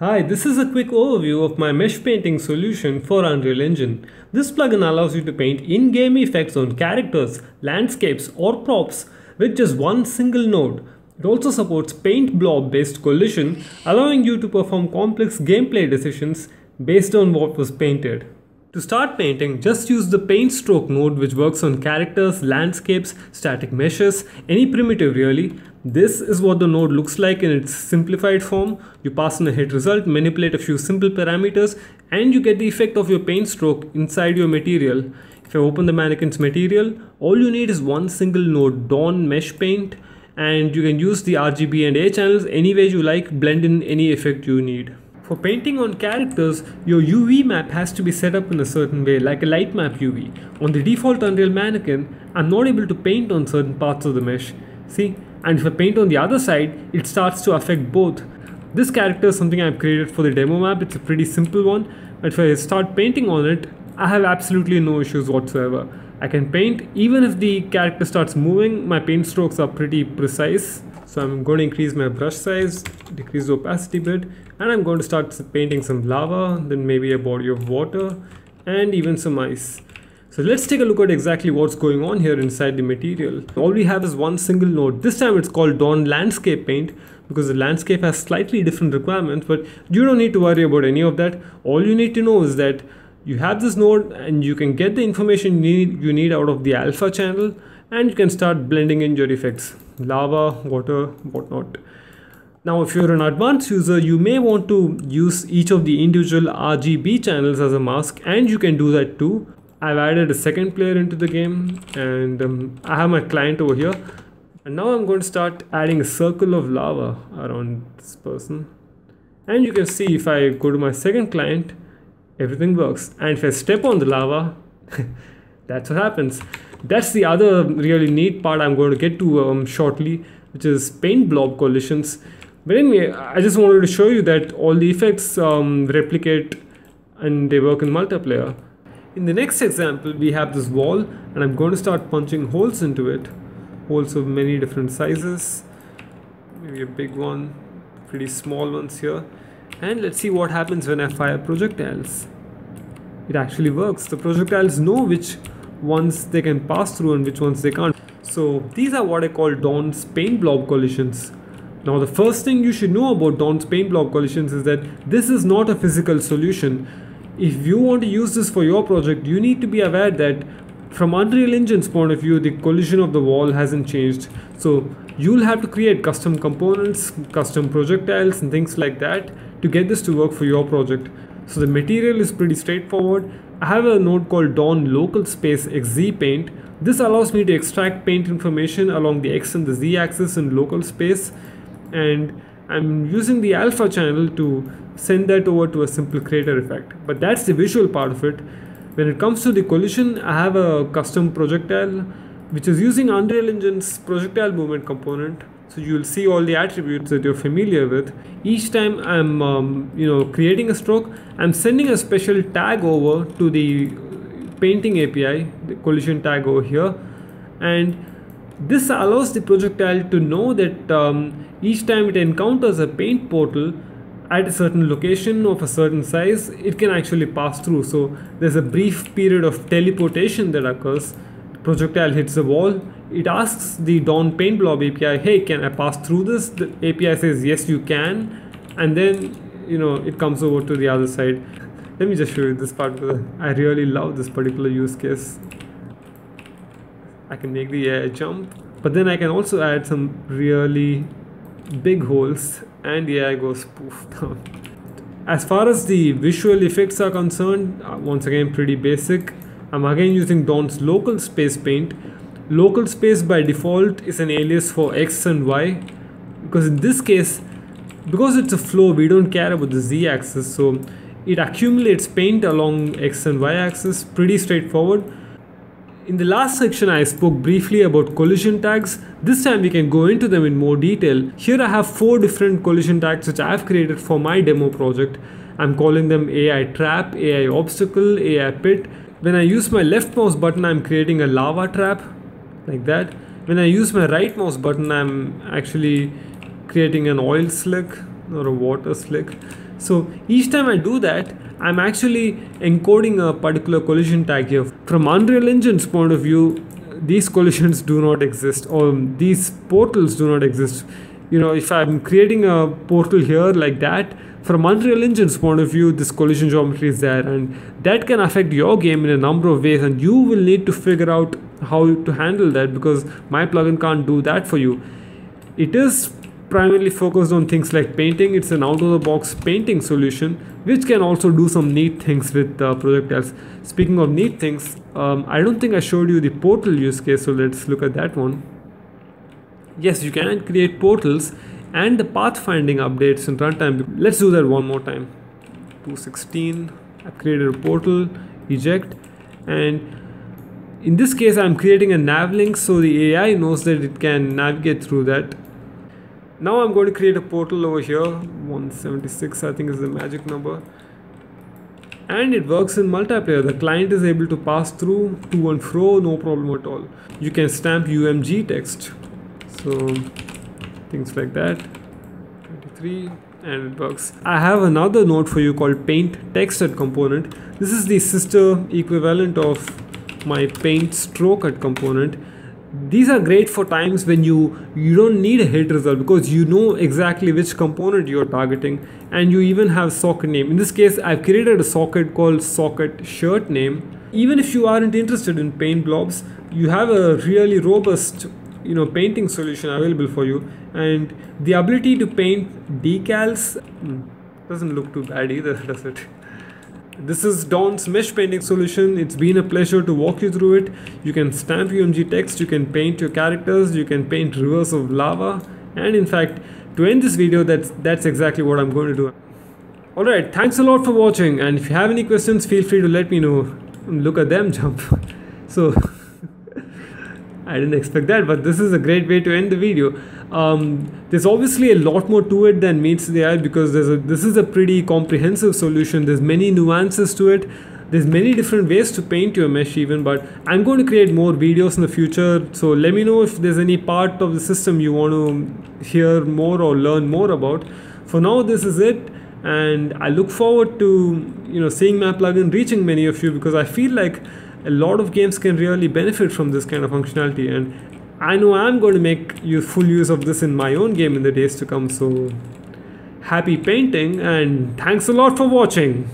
Hi, this is a quick overview of my mesh painting solution for Unreal Engine. This plugin allows you to paint in-game effects on characters, landscapes or props with just one single node. It also supports paint blob based collision, allowing you to perform complex gameplay decisions based on what was painted. To start painting, just use the paint stroke node which works on characters, landscapes, static meshes, any primitive really. This is what the node looks like in its simplified form. You pass in a hit result, manipulate a few simple parameters and you get the effect of your paint stroke inside your material. If I open the mannequin's material, all you need is one single node, DoN Mesh Paint and you can use the RGB and A channels any way you like, blend in any effect you need. For painting on characters, your UV map has to be set up in a certain way, like a light map UV. On the default Unreal Mannequin, I'm not able to paint on certain parts of the mesh. See? And if I paint on the other side, it starts to affect both. This character is something I've created for the demo map. It's a pretty simple one. But if I start painting on it, I have absolutely no issues whatsoever. I can paint even if the character starts moving, my paint strokes are pretty precise. So I'm going to increase my brush size, decrease the opacity bit, and I'm going to start painting some lava, then maybe a body of water, and even some ice. So let's take a look at exactly what's going on here inside the material. All we have is one single node. This time it's called DoN Landscape Paint because the landscape has slightly different requirements, but you don't need to worry about any of that. All you need to know is that you have this node and you can get the information you need, you need out of the alpha channel and you can start blending in your effects. Lava water whatnot. Now if you're an advanced user you may want to use each of the individual RGB channels as a mask and you can do that too. I've added a second player into the game and um, I have my client over here. And now I'm going to start adding a circle of lava around this person. And you can see if I go to my second client everything works. And if I step on the lava that's what happens that's the other really neat part I'm going to get to um, shortly, which is paint blob collisions. But anyway, I just wanted to show you that all the effects um, replicate and they work in multiplayer. In the next example, we have this wall and I'm going to start punching holes into it. Holes of many different sizes. Maybe a big one, pretty small ones here. And let's see what happens when I fire projectiles. It actually works. The projectiles know which ones they can pass through and which ones they can't. So these are what I call DoN's paint blob collisions. Now the first thing you should know about DoN's paint blob collisions is that this is not a physical solution. If you want to use this for your project, you need to be aware that from Unreal Engine's point of view, the collision of the wall hasn't changed. So you'll have to create custom components, custom projectiles and things like that to get this to work for your project. So the material is pretty straightforward I have a node called DoN local space XZ paint. This allows me to extract paint information along the X and the Z axis in local space and I'm using the alpha channel to send that over to a simple crater effect. But that's the visual part of it. When it comes to the collision, I have a custom projectile which is using Unreal Engine's projectile movement component so you'll see all the attributes that you're familiar with. Each time i'm um, you know creating a stroke i'm sending a special tag over to the painting api the collision tag over here. And this allows the projectile to know that um, each time it encounters a paint portal at a certain location of a certain size it can actually pass through. So there's a brief period of teleportation that occurs. Projectile hits the wall it asks the DoN Paint Blob API, hey, can I pass through this? The API says, yes, you can. And then, you know, it comes over to the other side. Let me just show you this part because I really love this particular use case. I can make the air jump, but then I can also add some really big holes and the air goes poof down. As far as the visual effects are concerned, uh, once again pretty basic. I'm again using DoN's local space paint local space by default is an alias for x and y because in this case because it's a flow we don't care about the z axis so it accumulates paint along x and y axis pretty straightforward in the last section I spoke briefly about collision tags. This time we can go into them in more detail. Here I have four different collision tags which I have created for my demo project. I'm calling them AI trap, AI obstacle, AI pit, when I use my left mouse button I'm creating a lava trap like that. When I use my right mouse button I'm actually creating an oil slick or a water slick. So each time I do that I'm actually encoding a particular collision tag here. From Unreal Engine's point of view these collisions do not exist or these portals do not exist. You know if I'm creating a portal here like that from Unreal Engine's point of view, this collision geometry is there, and that can affect your game in a number of ways, and you will need to figure out how to handle that because my plugin can't do that for you. It is primarily focused on things like painting. It's an out-of-the-box painting solution, which can also do some neat things with uh, projectiles. Speaking of neat things, um, I don't think I showed you the portal use case, so let's look at that one. Yes, you can create portals and the pathfinding updates in runtime. Let's do that one more time. 216, I've created a portal, eject, and in this case I'm creating a nav link so the AI knows that it can navigate through that. Now I'm going to create a portal over here, 176 I think is the magic number. And it works in multiplayer. The client is able to pass through to and fro, no problem at all. You can stamp UMG text. So things like that. 23 and it works. I have another node for you called paint texted component. This is the sister equivalent of my paint stroke at component. These are great for times when you you don't need a hit result because you know exactly which component you're targeting and you even have socket name. In this case i've created a socket called socket shirt name. Even if you aren't interested in paint blobs you have a really robust you know painting solution available for you and the ability to paint decals hmm, doesn't look too bad either does it this is DoN's mesh painting solution. It's been a pleasure to walk you through it. You can stamp UMG text, you can paint your characters, you can paint rivers of lava, and in fact, to end this video, that's that's exactly what I'm going to do. Alright, thanks a lot for watching, and if you have any questions, feel free to let me know. Look at them jump. so I didn't expect that, but this is a great way to end the video. Um, there's obviously a lot more to it than meets the eye because there's a, this is a pretty comprehensive solution. There's many nuances to it. There's many different ways to paint your mesh even, but I'm going to create more videos in the future. So let me know if there's any part of the system you want to hear more or learn more about. For now, this is it and I look forward to you know seeing my plugin reaching many of you because I feel like a lot of games can really benefit from this kind of functionality and I know I'm going to make use, full use of this in my own game in the days to come so happy painting and thanks a lot for watching